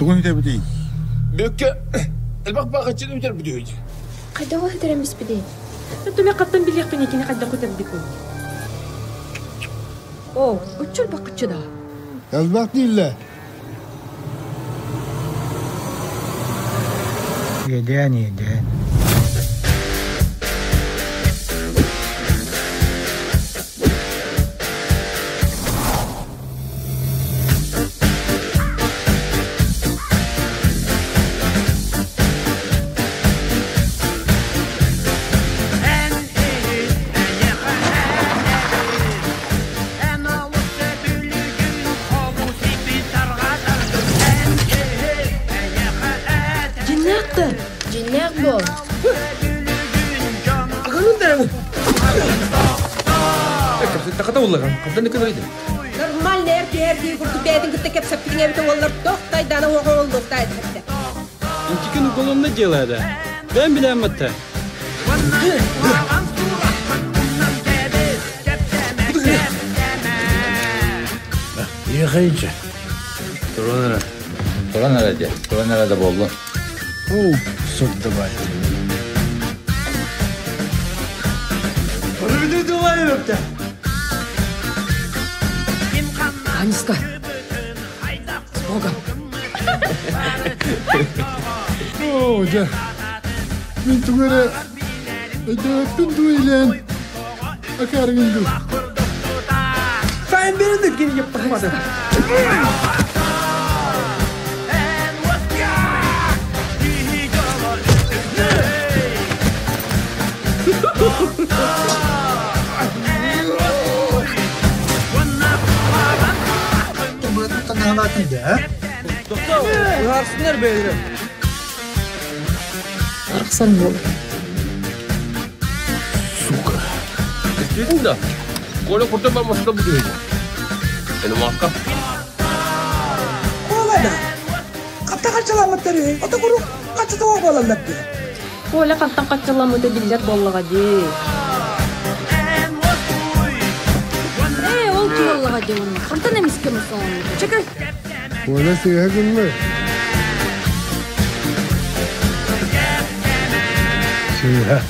Тугун хите бити. Бөкке элбак багачын үтер бүдөөй. Кайда ол хетеремис биди. Төме каттан билек пен екені қайда көтер бикун. О, үчүл бакытчы да. Yazbak değiller. Yeden yeden. attı. Jinnek bu. Аганын дэрэн. Таката уллаган. Каптан некен ойды. Нормально эрти эрти гурту бэдин гытта кеп саппиңе бите олар тохтай дана оғол тохтай хатта. İntikini kolumda geledi. Ben bilemem Yıkayınca. Туранара. Turan nerede? Turan nerede bollu? Oo, soktu bay. Аниска. С Богом. Oo, tenang lagi ya. Doktor, harusnya beda. Harusnya bu. Suka. Kesinda. Kalau kurta mal masuk dalam video ini. Maka. Kau ada. Kata kan selamat dari. Atau guru kacau tahu apa lagi. оголаллапты. Оля каттан качаламыды биллер боллага ди. Эй, ол туоллага дегон. Кантан эмиске мусон. Чекай. Ola sıyha günlü. Sıyha.